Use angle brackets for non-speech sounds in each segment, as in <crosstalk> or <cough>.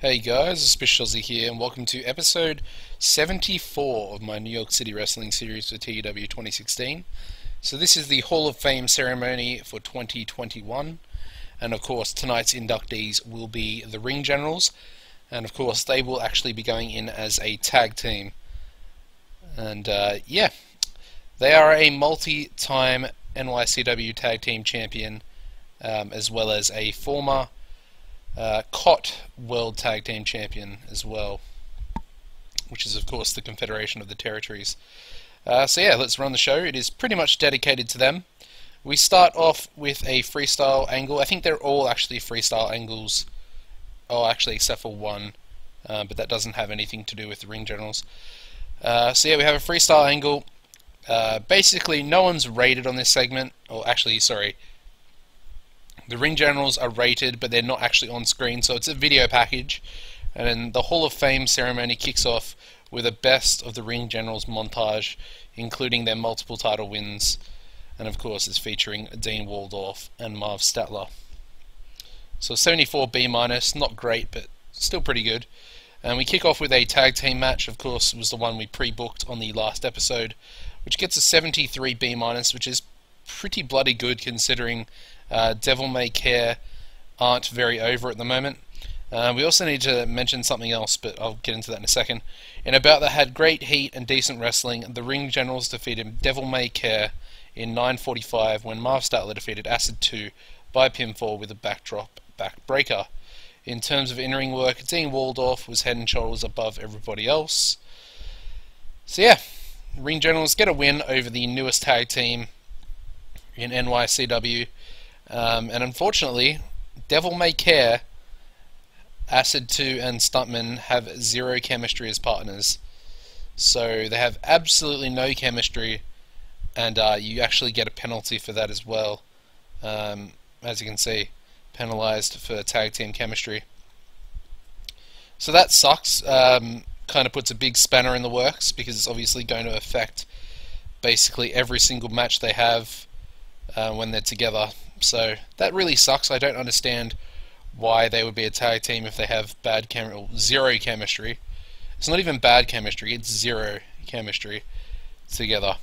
Hey guys, it's Bish here, and welcome to episode 74 of my New York City Wrestling series for TEW 2016. So this is the Hall of Fame ceremony for 2021, and of course tonight's inductees will be the Ring Generals, and of course they will actually be going in as a tag team. And uh, yeah, they are a multi-time NYCW Tag Team Champion, um, as well as a former uh, COT World Tag Team Champion as well, which is of course the Confederation of the Territories. Uh, so yeah, let's run the show. It is pretty much dedicated to them. We start off with a freestyle angle. I think they're all actually freestyle angles. Oh, actually, except for one, uh, but that doesn't have anything to do with the ring generals. Uh, so yeah, we have a freestyle angle. Uh, basically, no one's rated on this segment. Or actually, sorry, the ring generals are rated, but they're not actually on screen, so it's a video package. And then the Hall of Fame ceremony kicks off with a best of the ring generals montage, including their multiple title wins, and of course, it's featuring Dean Waldorf and Marv Statler. So 74 B minus, not great, but still pretty good. And we kick off with a tag team match. Of course, was the one we pre-booked on the last episode, which gets a 73 B minus, which is pretty bloody good considering uh, Devil May Care aren't very over at the moment. Uh, we also need to mention something else, but I'll get into that in a second. In a bout that had great heat and decent wrestling, the Ring Generals defeated Devil May Care in 9:45 when Marv Statler defeated Acid 2 by pinfall with a backdrop backbreaker. In terms of in-ring work, Dean Waldorf was head and shoulders above everybody else. So yeah, Ring Generals get a win over the newest tag team in NYCW. Um, and unfortunately, Devil May Care, Acid 2, and Stuntman have zero chemistry as partners. So they have absolutely no chemistry, and uh, you actually get a penalty for that as well. Um, as you can see, penalized for tag team chemistry. So that sucks. Um, kind of puts a big spanner in the works because it's obviously going to affect basically every single match they have uh, when they're together. So that really sucks. I don't understand why they would be a tag team if they have bad chem zero chemistry. It's not even bad chemistry; it's zero chemistry together.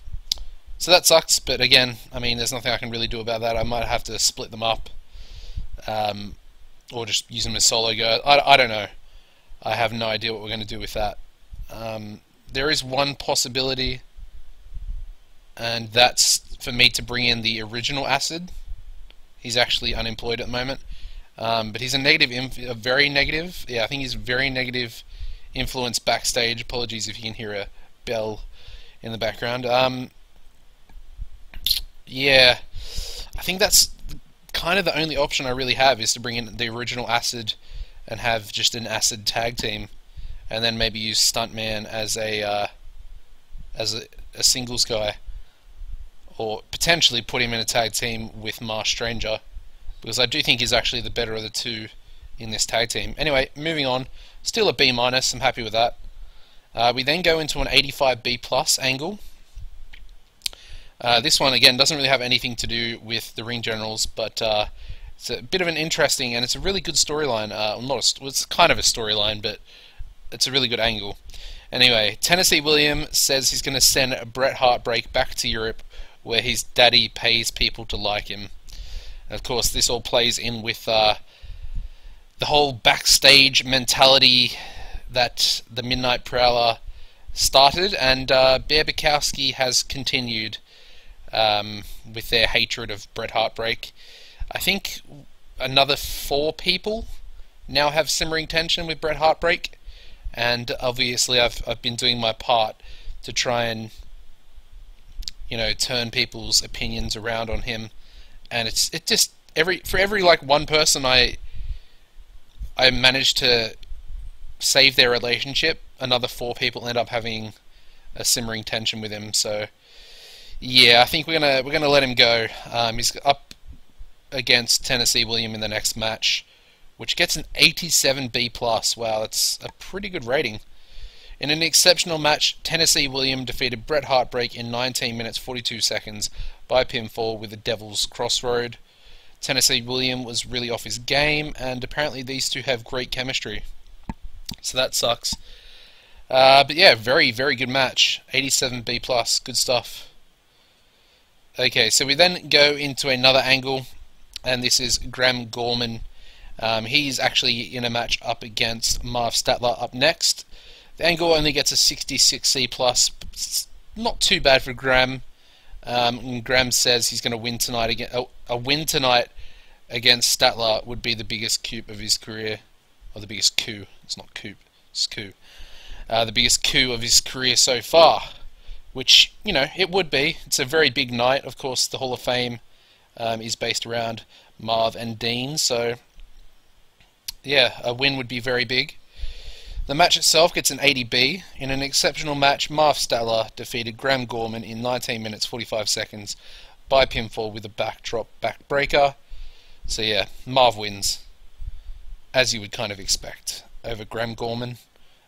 So that sucks. But again, I mean, there's nothing I can really do about that. I might have to split them up, um, or just use them as solo guys. I, I don't know. I have no idea what we're going to do with that. Um, there is one possibility, and that's for me to bring in the original acid. He's actually unemployed at the moment, um, but he's a negative, a very negative. Yeah, I think he's very negative influence backstage. Apologies if you can hear a bell in the background. Um, yeah, I think that's kind of the only option I really have is to bring in the original acid and have just an acid tag team, and then maybe use Stuntman as a uh, as a, a singles guy or potentially put him in a tag team with Marsh Stranger, because I do think he's actually the better of the two in this tag team. Anyway, moving on, still a B minus. I'm happy with that. Uh, we then go into an 85 B plus angle. Uh, this one again doesn't really have anything to do with the Ring Generals, but uh, it's a bit of an interesting and it's a really good storyline. Uh, not a, it's kind of a storyline, but it's a really good angle. Anyway, Tennessee William says he's going to send Bret Hart Break back to Europe where his daddy pays people to like him. And of course, this all plays in with uh, the whole backstage mentality that the Midnight Prowler started, and uh, Bear Bukowski has continued um, with their hatred of Bret Hart Break. I think another four people now have simmering tension with Bret Hart Break, and obviously I've I've been doing my part to try and you know, turn people's opinions around on him, and it's it just every for every like one person I I managed to save their relationship, another four people end up having a simmering tension with him. So yeah, I think we're gonna we're gonna let him go. Um, he's up against Tennessee William in the next match, which gets an 87 B plus. Wow, that's a pretty good rating. In an exceptional match, Tennessee William defeated Bret Hart Break in 19 minutes 42 seconds by pinfall with the Devil's Crossroad. Tennessee William was really off his game, and apparently these two have great chemistry. So that sucks. Uh, but yeah, very, very good match. 87 B plus, good stuff. Okay, so we then go into another angle, and this is Graham Gorman. Um, he's actually in a match up against Marv Statler up next. Angle only gets a 66 C plus. Not too bad for Graham. Um, Graham says he's going to win tonight again. A, a win tonight against Statler would be the biggest coup of his career, or the biggest coup. It's not coup, it's coup. Uh, the biggest coup of his career so far, which you know it would be. It's a very big night. Of course, the Hall of Fame um, is based around Marv and Dean, so yeah, a win would be very big. The match itself gets an 80B. In an exceptional match, Marv Statler defeated Graham Gorman in 19 minutes 45 seconds by pinfall with a backdrop backbreaker. So yeah, Marv wins, as you would kind of expect, over Graham Gorman.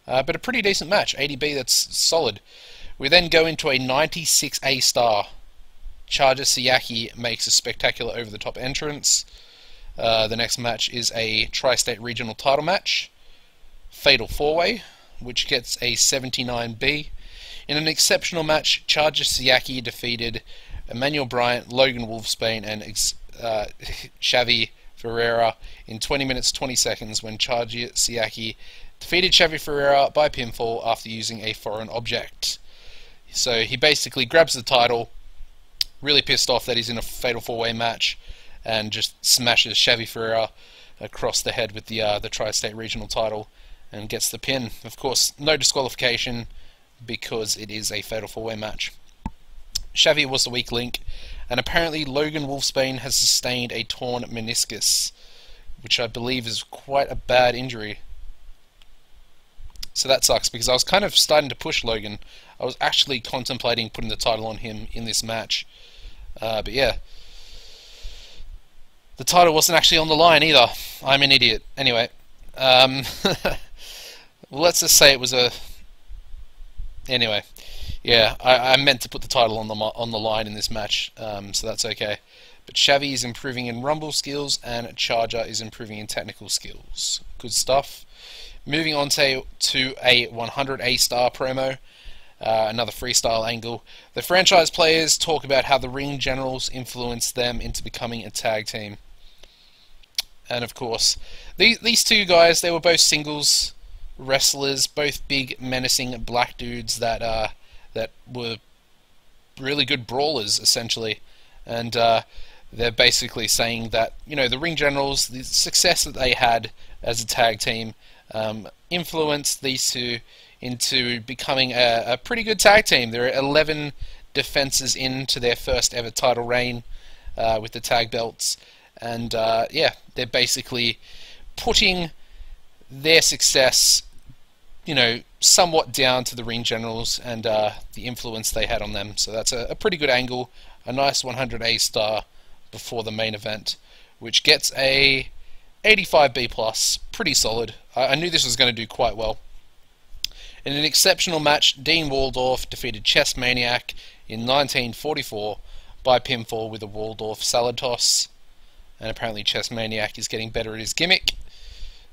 Uh, but a pretty decent match, 80B, that's solid. We then go into a 96A star. Charger Siaki makes a spectacular over-the-top entrance. Uh, the next match is a Tri-State Regional title match. Fatal 4-Way, which gets a 79B. In an exceptional match, Charger Siaki defeated Emmanuel Bryant, Logan Wolfsbane, and uh, <laughs> Xavi Ferreira in 20 minutes 20 seconds when Charger Siaki defeated Xavi Ferreira by pinfall after using a foreign object. So he basically grabs the title, really pissed off that he's in a fatal four-way match, and just smashes Xavi Ferreira across the head with the uh, the Tri-State Regional title and gets the pin. Of course, no disqualification because it is a fatal four-way match. Xavi was the weak link, and apparently Logan Wolfsbane has sustained a torn meniscus, which I believe is quite a bad injury. So that sucks because I was kind of starting to push Logan. I was actually contemplating putting the title on him in this match. Uh, but yeah. The title wasn't actually on the line either. I'm an idiot. Anyway. Um, <laughs> let's just say it was a. Anyway, yeah, I, I meant to put the title on the on the line in this match, um, so that's okay. But Xavi is improving in rumble skills, and Charger is improving in technical skills. Good stuff. Moving on to, to a 100 A star promo, uh, another freestyle angle. The franchise players talk about how the ring generals influenced them into becoming a tag team. And of course, these, these two guys, they were both singles wrestlers, both big, menacing black dudes that uh, that were really good brawlers, essentially. And uh, they're basically saying that you know the Ring Generals, the success that they had as a tag team, um, influenced these two into becoming a, a pretty good tag team. There are 11 defenses into their first ever title reign uh, with the tag belts, and uh, yeah, they're basically putting their success you know, somewhat down to the ring generals and uh, the influence they had on them. So that's a, a pretty good angle, a nice 100A star before the main event, which gets a 85B plus, pretty solid. I, I knew this was going to do quite well. In an exceptional match, Dean Waldorf defeated Chess Maniac in 1944 by pinfall with a Waldorf salad toss. And apparently Chess Maniac is getting better at his gimmick.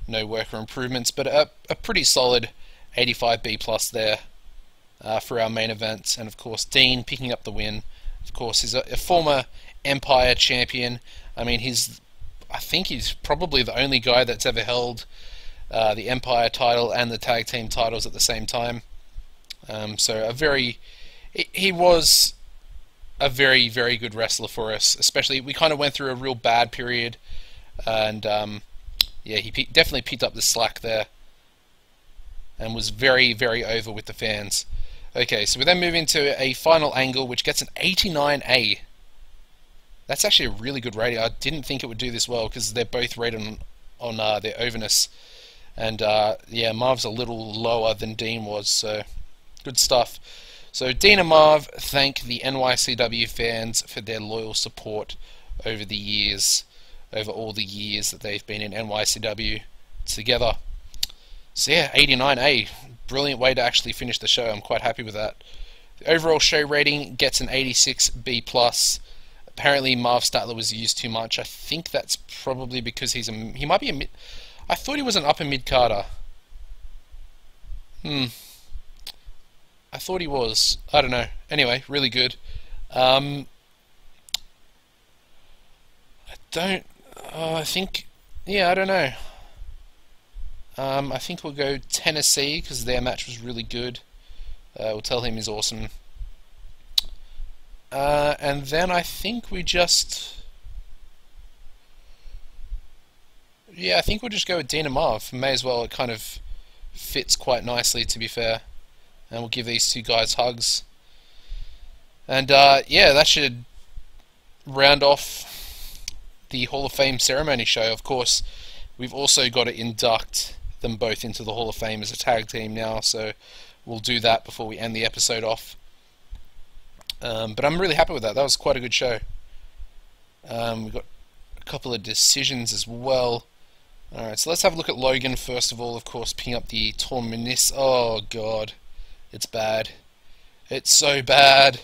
No worker improvements, but a, a pretty solid 85B plus there uh, for our main events, and of course Dean picking up the win. Of course, he's a, a, former Empire champion. I mean, he's I think he's probably the only guy that's ever held uh, the Empire title and the tag team titles at the same time. Um, so a very he was a very very good wrestler for us. Especially we kind of went through a real bad period, and um, yeah, he definitely picked up the slack there and was very, very over with the fans. Okay, so we then move into a final angle, which gets an 89A. That's actually a really good rating. I didn't think it would do this well because they're both rated on, on uh, their overness. And uh, yeah, Marv's a little lower than Dean was, so good stuff. So Dean and Marv thank the NYCW fans for their loyal support over the years, over all the years that they've been in NYCW together. So yeah, 89A, brilliant way to actually finish the show. I'm quite happy with that. The overall show rating gets an 86B plus. Apparently, Marv Statler was used too much. I think that's probably because he's a he might be a mid. I thought he was an upper mid carder. Hmm. I thought he was. I don't know. Anyway, really good. Um, I don't. Oh, I think. Yeah, I don't know. Um, I think we'll go Tennessee because their match was really good. Uh, we'll tell him he's awesome. Uh, and then I think we just... Yeah, I think we'll just go with Dean Amar. May as well, it kind of fits quite nicely, to be fair. And we'll give these two guys hugs. And, uh, yeah, that should round off the Hall of Fame ceremony show. Of course, we've also got to induct them both into the Hall of Fame as a tag team now, so we'll do that before we end the episode off. Um, but I'm really happy with that. That was quite a good show. Um, we got a couple of decisions as well. Alright, so let's have a look at Logan first of all. Of course, picking up the torn menis. Oh, God. It's bad. It's so bad.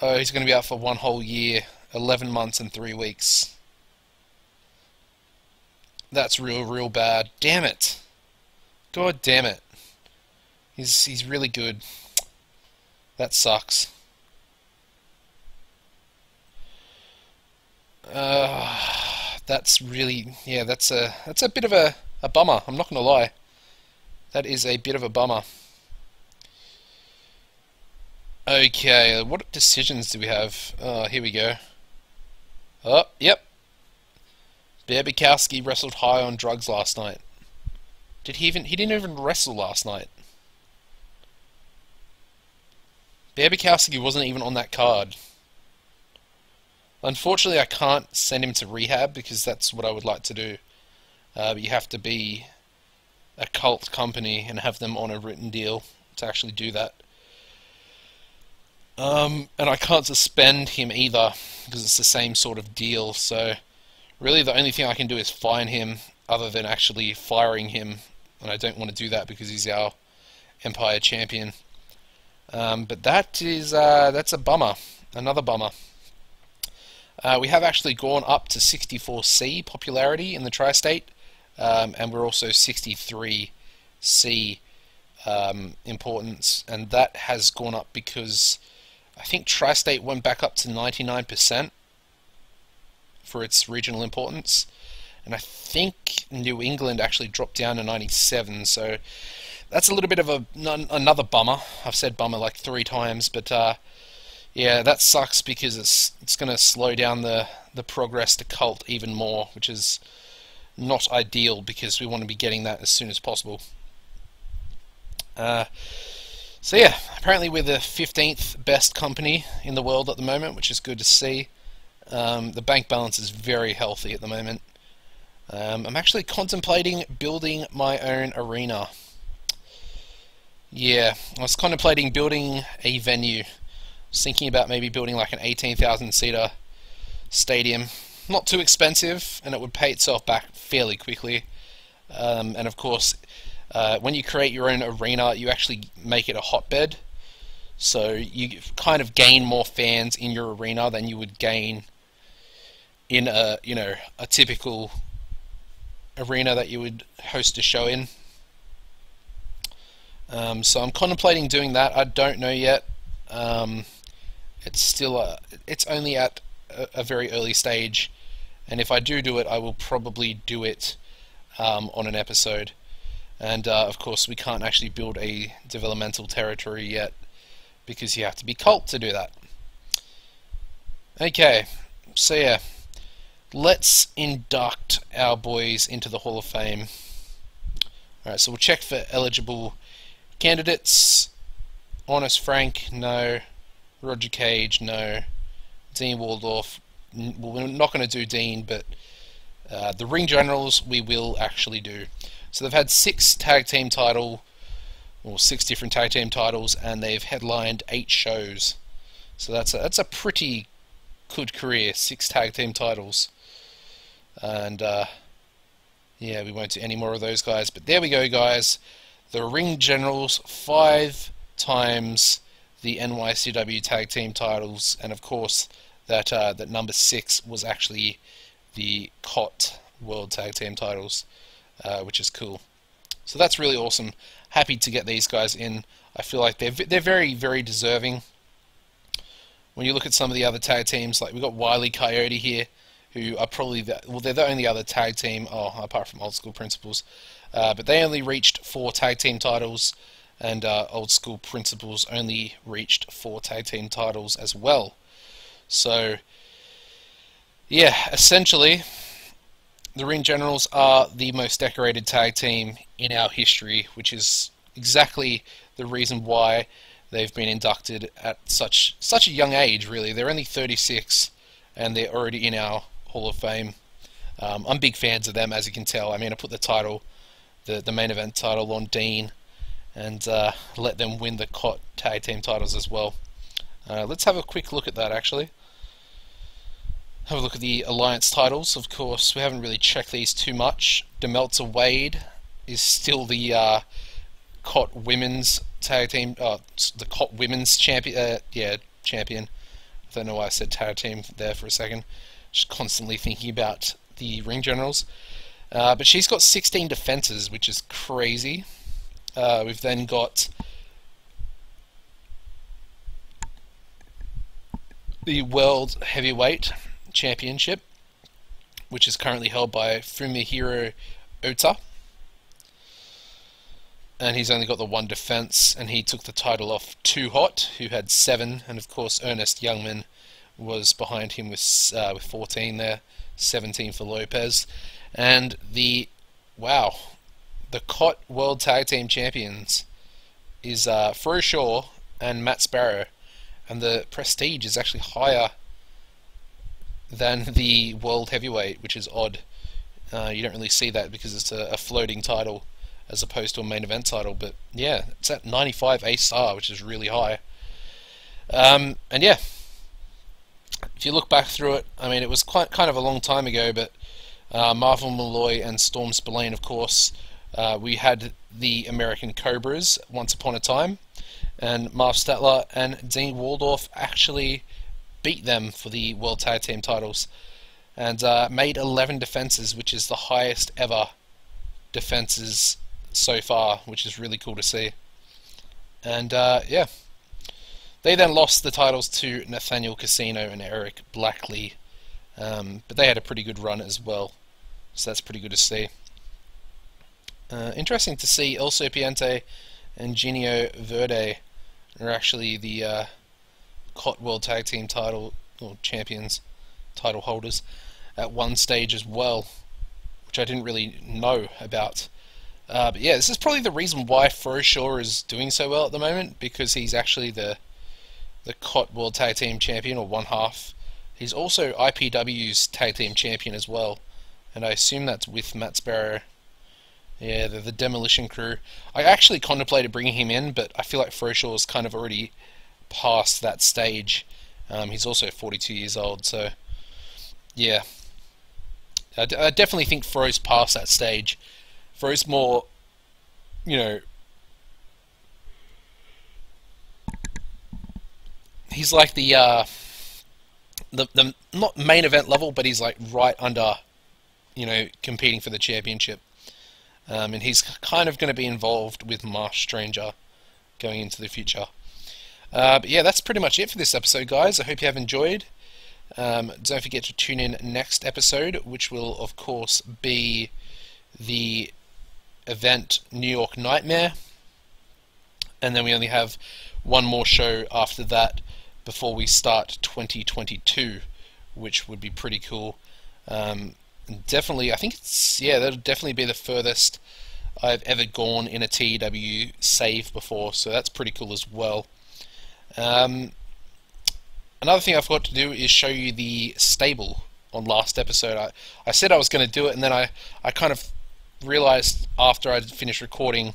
Oh, he's going to be out for one whole year. 11 months and 3 weeks. That's real, real bad. Damn it. God damn it. He's, he's really good. That sucks. Uh, that's really, yeah, that's a, that's a bit of a, a bummer, I'm not going to lie. That is a bit of a bummer. Okay, what decisions do we have? Oh, here we go. Oh, yep. Bear Bukowski wrestled high on drugs last night. Did he even, he didn't even wrestle last night. Bear Bukowski wasn't even on that card. Unfortunately, I can't send him to rehab because that's what I would like to do. Uh, but you have to be a cult company and have them on a written deal to actually do that. Um, and I can't suspend him either because it's the same sort of deal. So really, the only thing I can do is fine him, other than actually firing him. And I don't want to do that because he's our Empire champion. Um, but that is uh, that's a bummer, another bummer. Uh, we have actually gone up to 64C popularity in the tri-state, um, and we're also 63C um, importance, and that has gone up because I think tri-state went back up to 99% for its regional importance, and I think New England actually dropped down to 97. So that's a little bit of a another bummer. I've said bummer like three times, but uh, yeah, that sucks because it's it's going to slow down the the progress to cult even more, which is not ideal because we want to be getting that as soon as possible. Uh, so yeah, apparently we're the 15th best company in the world at the moment, which is good to see. Um, the bank balance is very healthy at the moment. Um, I'm actually contemplating building my own arena. Yeah, I was contemplating building a venue I was thinking about maybe building like an 18,000 seater stadium. Not too expensive, and it would pay itself back fairly quickly. Um, and of course, uh, when you create your own arena, you actually make it a hotbed. So you kind of gain more fans in your arena than you would gain in a you know a typical arena that you would host a show in. Um, so I'm contemplating doing that. I don't know yet. Um, it's still a, it's only at a, a, very early stage, and if I do do it, I will probably do it um, on an episode. And uh, of course, we can't actually build a developmental territory yet because you have to be cult to do that. Okay, so yeah, let's induct our boys into the Hall of Fame. Alright, so we'll check for eligible candidates. Honest Frank, no. Roger Cage, no. Dean Waldorf, well, we're not going to do Dean, but uh, the ring generals we will actually do. So they've had six tag team title, or six different tag team titles, and they've headlined eight shows. So that's a, that's a pretty good career, six tag team titles. And uh, yeah, we won't do any more of those guys. But there we go, guys. The ring generals, five times the NYCW tag team titles, and of course that uh, that number six was actually the COT World Tag Team titles, uh, which is cool. So that's really awesome. Happy to get these guys in. I feel like they're they're very very deserving. When you look at some of the other tag teams, like we've got Wiley Coyote here, who are probably the, well they're the only other tag team. Oh, apart from Old School Principles, uh, but they only reached four tag team titles, and uh, Old School Principles only reached four tag team titles as well. So yeah, essentially the Ring Generals are the most decorated tag team in our history, which is exactly the reason why they've been inducted at such such a young age. Really, they're only 36, and they're already in our Hall of Fame. Um, I'm big fans of them, as you can tell. I mean, I put the title, the the main event title, on Dean, and uh, let them win the COT tag team titles as well. Uh, let's have a quick look at that, actually. Have a look at the Alliance titles. Of course, we haven't really checked these too much. Demeltzer Wade is still the uh, COT Women's Tag Team, uh, the COT Women's Champion. Uh, yeah, champion. I don't know why I said tag team there for a second. Just constantly thinking about the ring generals. Uh, but she's got 16 defenses, which is crazy. Uh, we've then got the World Heavyweight Championship, which is currently held by Fumihiro Ota. And he's only got the one defense, and he took the title off Too Hot, who had seven, and of course Ernest Youngman was behind him with uh, with 14 there, 17 for Lopez, and the wow, the COT World Tag Team Champions is uh, Shaw and Matt Sparrow, and the prestige is actually higher than the world heavyweight, which is odd. Uh, you don't really see that because it's a, a, floating title as opposed to a main event title. But yeah, it's at 95 A star, which is really high. Um, and yeah, if you look back through it, I mean, it was quite kind of a long time ago, but uh, Marvel Malloy and Storm Spillane, of course, uh, we had the American Cobras once upon a time, and Marv Statler and Dean Waldorf actually beat them for the World Tag Team titles and uh, made 11 defenses, which is the highest ever defenses so far, which is really cool to see. And uh, yeah, they then lost the titles to Nathaniel Casino and Eric Blackley, um, but they had a pretty good run as well, so that's pretty good to see. Uh, interesting to see El Serpiente and Genio Verde are actually the uh, COT World Tag Team title or champions title holders at one stage as well, which I didn't really know about. Uh, but yeah, this is probably the reason why Fro Shaw is doing so well at the moment because he's actually the the COT World Tag Team Champion or one half. He's also IPW's Tag Team Champion as well, and I assume that's with Matt Sparrow. Yeah, the, the Demolition Crew. I actually contemplated bringing him in, but I feel like Fro Shaw is kind of already past that stage. Um, he's also 42 years old, so yeah. I, definitely think Fro's past that stage. Fro's more, you know, he's like the uh, the the not main event level, but he's like right under, you know, competing for the championship. Um, and he's kind of going to be involved with Marsh Stranger going into the future. Uh, but yeah, that's pretty much it for this episode, guys. I hope you have enjoyed. Um, don't forget to tune in next episode, which will, of course, be the event New York Nightmare. And then we only have one more show after that before we start 2022, which would be pretty cool. Um, definitely, I think it's, yeah, that'll definitely be the furthest I've ever gone in a TEW save before, so that's pretty cool as well. Um, another thing I forgot to do is show you the stable on last episode. I, I said I was going to do it, and then I, I kind of realized after I'd finished recording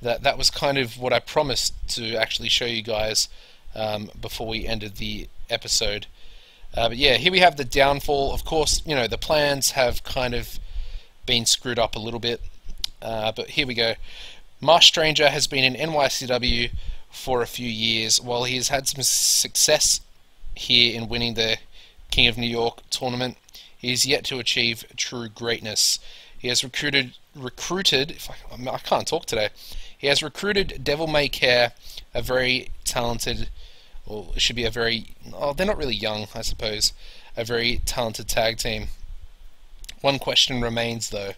that that was kind of what I promised to actually show you guys um, before we ended the episode. Uh, but yeah, here we have the downfall. Of course, you know, the plans have kind of been screwed up a little bit. Uh, but here we go. Marsh Stranger has been in NYCW for a few years. While he has had some success here in winning the King of New York tournament, he is yet to achieve true greatness. He has recruited recruited. I, I can't talk today. He has recruited Devil May Care, a very talented, or it should be a very. Oh, they're not really young, I suppose. A very talented tag team. One question remains though,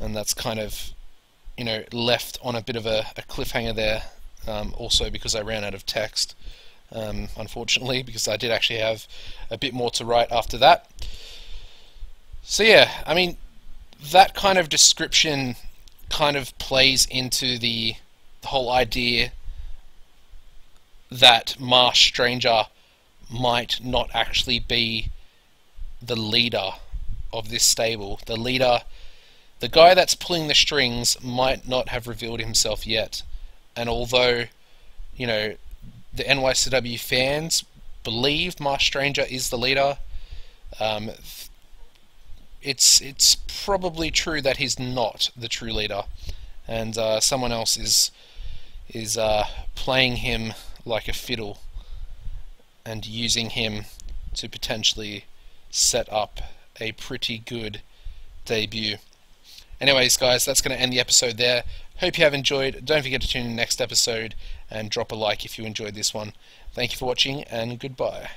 and that's kind of, you know, left on a bit of a, a cliffhanger there. Um, also because I ran out of text, um, unfortunately, because I did actually have a bit more to write after that. So yeah, I mean, that kind of description kind of plays into the, the whole idea that Marsh Stranger might not actually be the leader of this stable. The leader, the guy that's pulling the strings, might not have revealed himself yet. And although, you know, the NYCW fans believe Marsh Stranger is the leader, um, it's it's probably true that he's not the true leader, and uh, someone else is is uh, playing him like a fiddle and using him to potentially set up a pretty good debut. Anyways, guys, that's going to end the episode there. Hope you have enjoyed. Don't forget to tune in next episode and drop a like if you enjoyed this one. Thank you for watching and goodbye.